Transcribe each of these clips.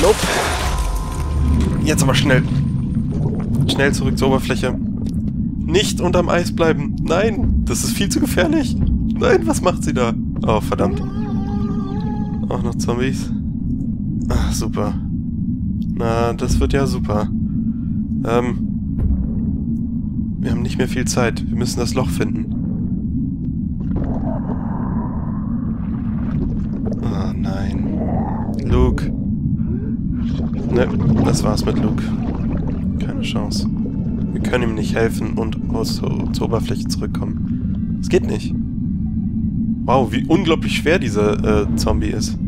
Nope. Jetzt aber schnell. Schnell zurück zur Oberfläche. Nicht unterm Eis bleiben. Nein, das ist viel zu gefährlich. Nein, was macht sie da? Oh, verdammt. Auch noch Zombies. Ach, super. Na, das wird ja super. Ähm. Wir haben nicht mehr viel Zeit. Wir müssen das Loch finden. Oh nein. Luke. Ne, das war's mit Luke. Keine Chance. Wir können ihm nicht helfen und aus, zur Oberfläche zurückkommen. Es geht nicht. Wow, wie unglaublich schwer dieser äh, Zombie ist.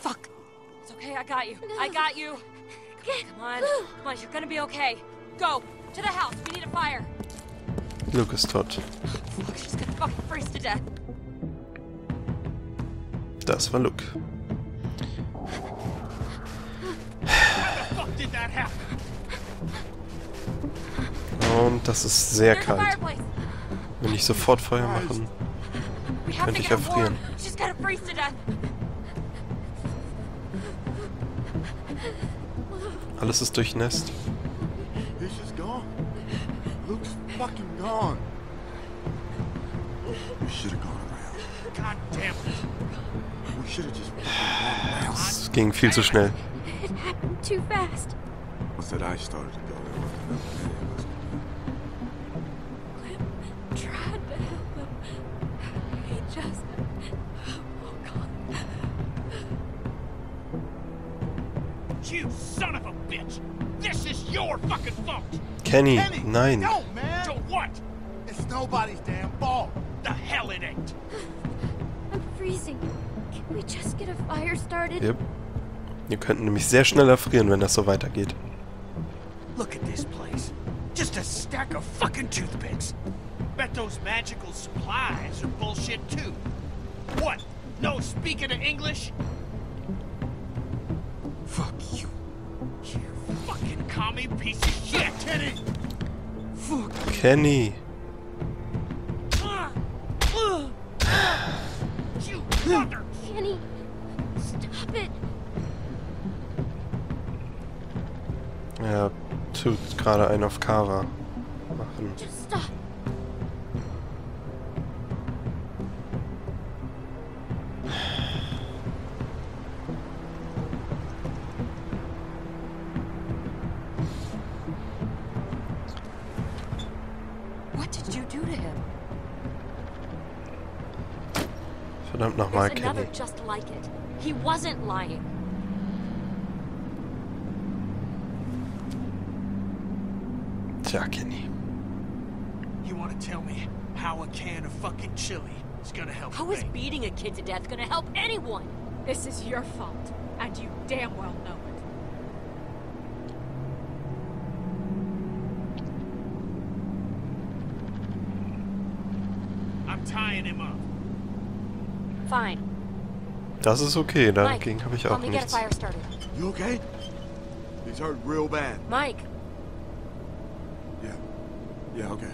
Fuck. It's okay, I got you. I got you. Come on. Come on, you're gonna be okay. Go. To the house. We need a fire. Luke ist tot. Fuck, she's gonna fucking freeze to death. Das war Luke. Und das ist sehr kalt. Wenn ich sofort Feuer machen, Könnte ich erfrieren. Alles ist durchnässt. He's just gone. Luke's fucking gone. We should have gone around. God damn it. We should have just fucking gone around. Es ging viel zu schnell. It happened too fast. Once that I started to go, there wasn't nothing any of us could do. Tried to help him. He just. Oh God. You son of a bitch! This is your fucking fault! Kenny, Kenny, nein. No, man. So what? It's nobody's damn fault. The hell it ain't! I'm freezing. Can we just get a fire started? Yep. Wir könnten nämlich sehr schnell erfrieren, wenn das so weitergeht. Look at this place. Just a stack of fucking toothpicks. Bet those magical supplies are bullshit too. What? No speaking of English? Fuck you. You fucking commie piece of shit! Teddy! Fuck. Kenny. Gerade einen auf Kara machen. Verdammt nochmal, Kenny. He wasn't lying. Tja, Kenny. You wanna tell me how a can of fucking chili is gonna help How me? is beating a kid to death gonna help anyone? This is your fault, and you damn well know it. I'm tying him up. Fine. Das ist okay, Mike, dagegen habe ich auch help me get a nichts. fire started. You okay? He's hurt real bad. Mike, Yeah. Yeah, okay.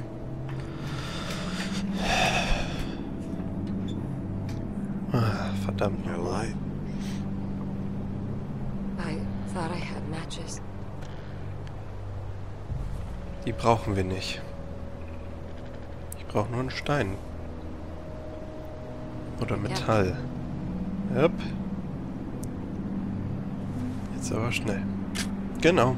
Ah, Verdammt You got a nochmal. light? I thought I had matches. Die brauchen wir nicht. Ich brauche nur einen Stein. Oder Metall. Yep. Jetzt aber schnell. Genau.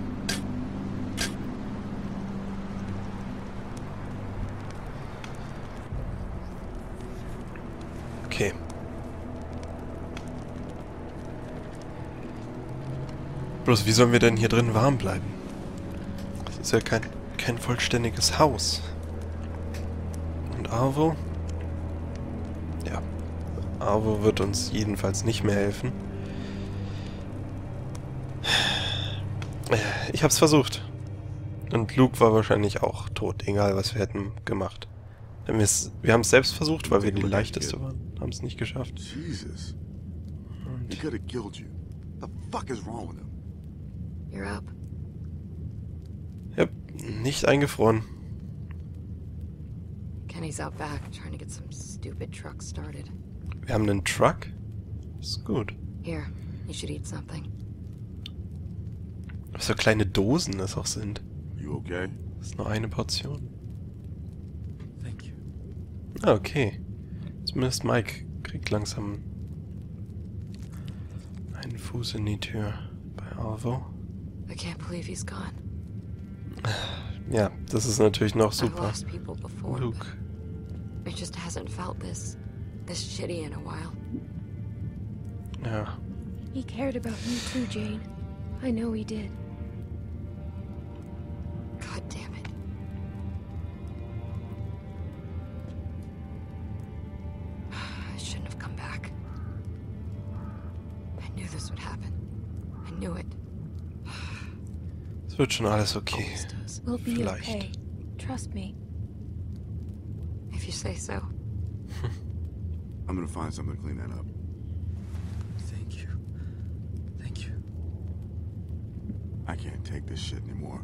Okay. Bloß wie sollen wir denn hier drin warm bleiben? Das ist ja kein, kein vollständiges Haus. Und Arvo? Ja. Arvo wird uns jedenfalls nicht mehr helfen. Ich hab's versucht. Und Luke war wahrscheinlich auch tot, egal was wir hätten gemacht. Wir haben es selbst versucht, weil wir die leichteste waren. Haben es nicht geschafft. Jesus. Und He could have killed you. The fuck is wrong with him? You're up. ja, nicht eingefroren. Kenny's out back trying to get some stupid truck started. Wir haben einen Truck. Ist gut. Here, you should eat something. Was für kleine Dosen das auch sind. You okay? Das ist nur eine Portion. Thank you. Ah, okay. Zumindest Mike kriegt langsam einen Fuß in die Tür bei Alvo. I can't believe he's gone. Ja, das ist natürlich noch I've super. lost people before, Luke. it just hasn't felt this this shitty in a while. Ja. He cared about you too, Jane. I know he did. Es wird schon alles okay. We'll be Vielleicht. okay. Trust me. If you say so. I'm gonna find something to clean that up. Thank you. Thank you. I can't take this shit anymore.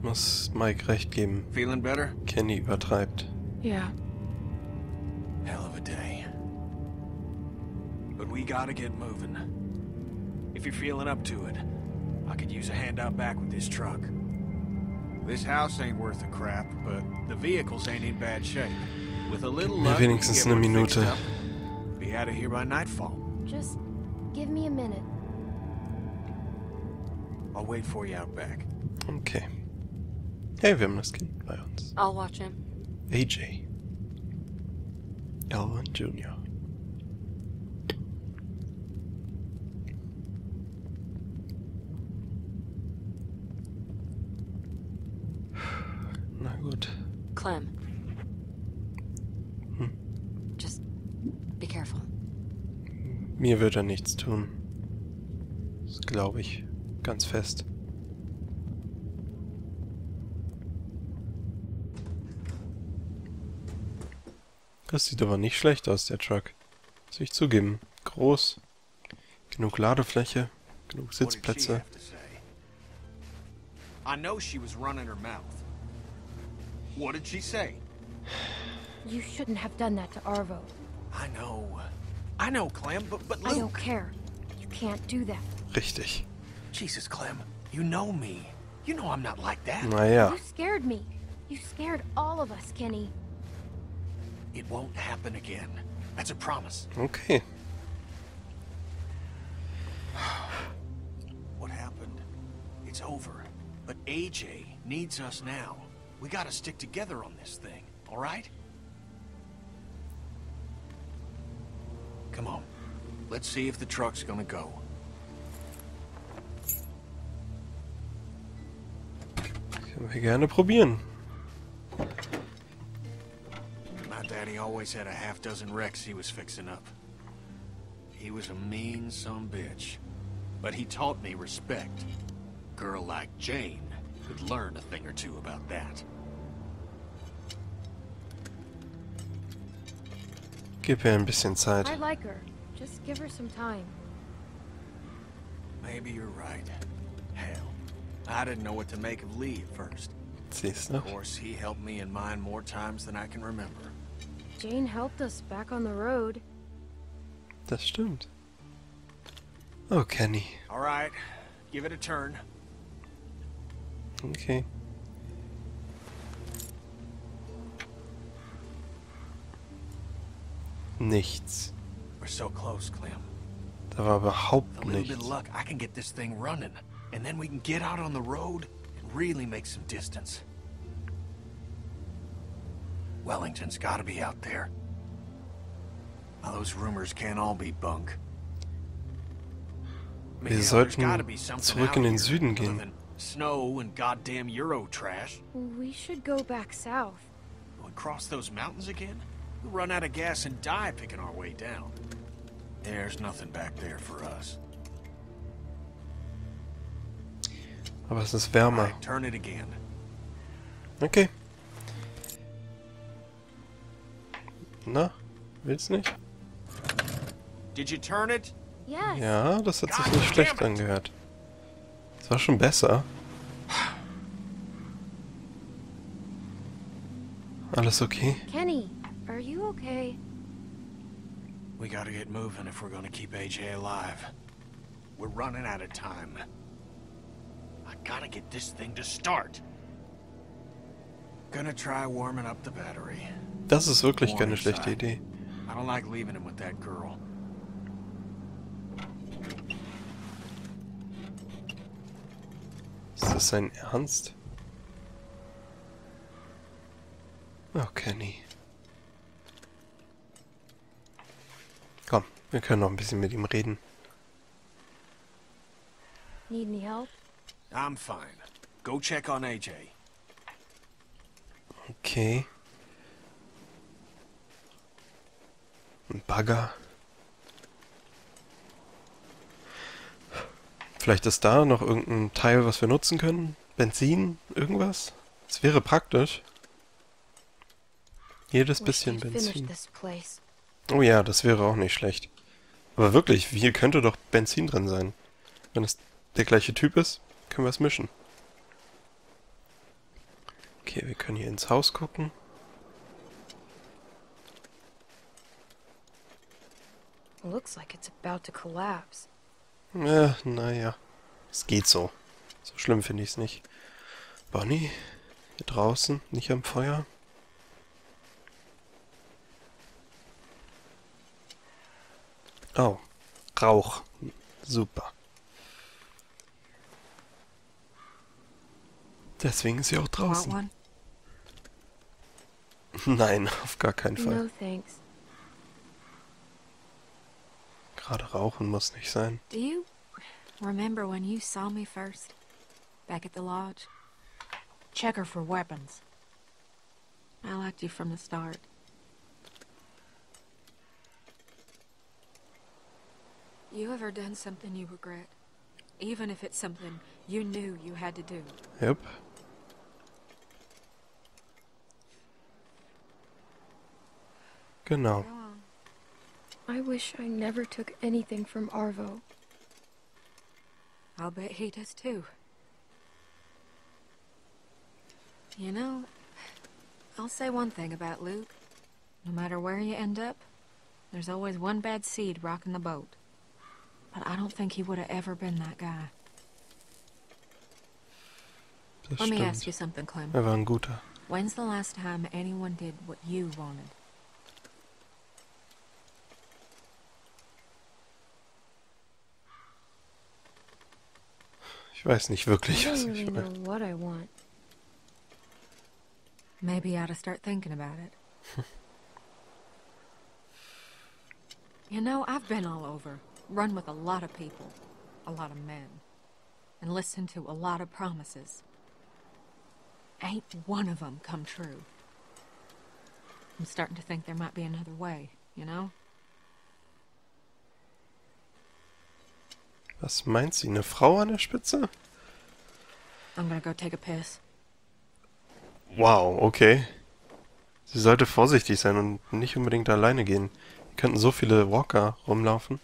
Muss Mike recht geben. Feeling better? Kenny übertreibt. Yeah. Hell of a day. But we gotta get moving. If you're feeling up to it, I could use a hand out back with this truck. This house ain't worth a crap, but the vehicles ain't in bad shape. With a little Ja, luck, we can wenigstens get eine one fixed Minute. up. Be out of here by nightfall. Just give me a minute. I'll wait for you out back. Okay. Hey, wir haben das Kind bei uns. I'll watch him. AJ. Alvin Jr. gut. Clem. Hm. Just be careful. Mir wird er nichts tun. Das glaube ich ganz fest. Das sieht aber nicht schlecht aus, der Truck. Muss ich zugeben. Groß. Genug Ladefläche. Genug Sitzplätze. I know she was running her mouth. What did she say? You shouldn't have done that to Arvo. I know. I know, Clem, but, but I don't care. You can't do that. Richtig. Jesus, Clem, you know me. You know I'm not like that. Naja. You scared me. You scared all of us, Kenny. It won't happen again. That's a promise. Okay. What happened? It's over. But AJ needs us now. We gotta stick together on this thing, all right? Come on. Let's see if the truck's gonna go. Können wir gerne probieren. My daddy always had a half dozen wrecks he was fixing up. He was a mean some bitch. But he taught me respect. Girl like Jane could learn a thing or two about that. Gib ihr ein bisschen Zeit. I like her. Just give her some time. Maybe you're right. Hell, I didn't know what to make of Lee at first. Siehst? Of course, he helped me and mine more times than I can remember. Jane helped us back on the road. Das stimmt. Oh, Kenny. All right, give it a turn. Okay. Nichts. We're so close, Clem. Da war überhaupt nichts. luck, I can get this thing running, and then we can get out on the road and really make some distance. Wellington's got to be out there. Now, those rumors can't all be bunk. Wir sollten zurück in den Süden gehen. Snow and goddamn Euro trash. We should go back south. We cross those mountains again? We'll run out of gas and die picking our way down. There's nothing back there for us. Aber es ist wärmer. Right, turn it again. Okay. Na, will's nicht? Did you turn it? Yes. Ja, das hat sich nicht schlecht angehört. Das war schon besser. Alles okay? Kenny, are you okay? We gotta get moving if we're gonna keep AJ alive. We're running out of time. I gotta get this thing to start. Gonna try warming up the battery. Das ist wirklich keine schlechte. Idee. I don't like leaving him with that girl. Ist das sein Ernst? Oh, Kenny. Komm, wir können noch ein bisschen mit ihm reden. Need any help? I'm fine. Go check on AJ. Okay. Ein Bagger. Vielleicht ist da noch irgendein Teil, was wir nutzen können? Benzin? Irgendwas? Es wäre praktisch. Jedes bisschen Benzin. Oh ja, das wäre auch nicht schlecht. Aber wirklich, hier könnte doch Benzin drin sein. Wenn es der gleiche Typ ist, können wir es mischen. Okay, wir können hier ins Haus gucken. Looks like it's about to collapse. Ja, naja. Es geht so. So schlimm finde ich es nicht. Bonnie, hier draußen, nicht am Feuer. Oh, Rauch. Super. Deswegen ist sie auch draußen. Nein, auf gar keinen Fall. No thanks. Gerade rauchen muss nicht sein. Do you remember when you saw me first? Back at the lodge? Check her for weapons. I liked you from the start. You ever done something you regret? Even if it's something you knew you had to do. Yep. Genau. Go on. I wish I never took anything from Arvo. I'll bet he does too. You know, I'll say one thing about Luke. No matter where you end up, there's always one bad seed rocking the boat. But I don't think he would have ever been that guy. Das Let me ask you something, Clem. Er war ein guter. When's the last time anyone did what you wanted? Ich weiß nicht wirklich, I was don't ich really will. know what I want. Maybe you ought to start thinking about it. you know, I've been all over, run with a lot of people, a lot of men, and listened to a lot of promises. Ain't one of them come true. I'm starting to think there might be another way, you know? Was meint sie? Eine Frau an der Spitze? I'm gonna go take a piss. Wow, okay. Sie sollte vorsichtig sein und nicht unbedingt alleine gehen. Hier könnten so viele Walker rumlaufen.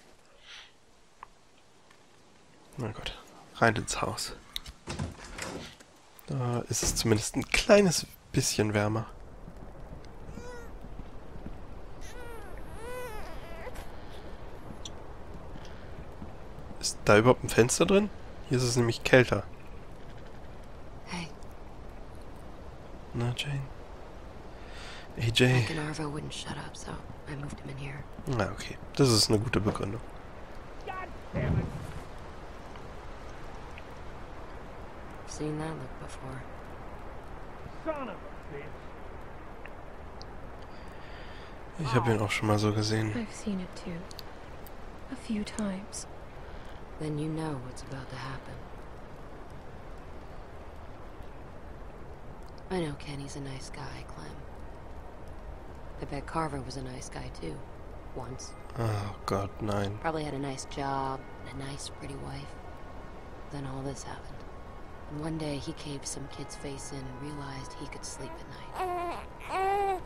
Na gut, rein ins Haus. Da ist es zumindest ein kleines bisschen wärmer. Ist da überhaupt ein Fenster drin? Hier ist es nämlich kälter. Hey, Na, Jane? Mike AJ. and Arvo wouldn't shut up, so I moved him in here. Na, okay. Das ist eine gute Begründung. Seen that look before. Ich habe ihn auch schon mal so gesehen. I've seen it too. A few times. Then you know what's about to happen. I know Kenny's a nice guy, Clem. I bet Carver was a nice guy too. Once. Oh Gott, nine. Probably had a nice job and a nice, pretty wife. Then all this happened. And one day he caved some kid's face in and realized he could sleep at night.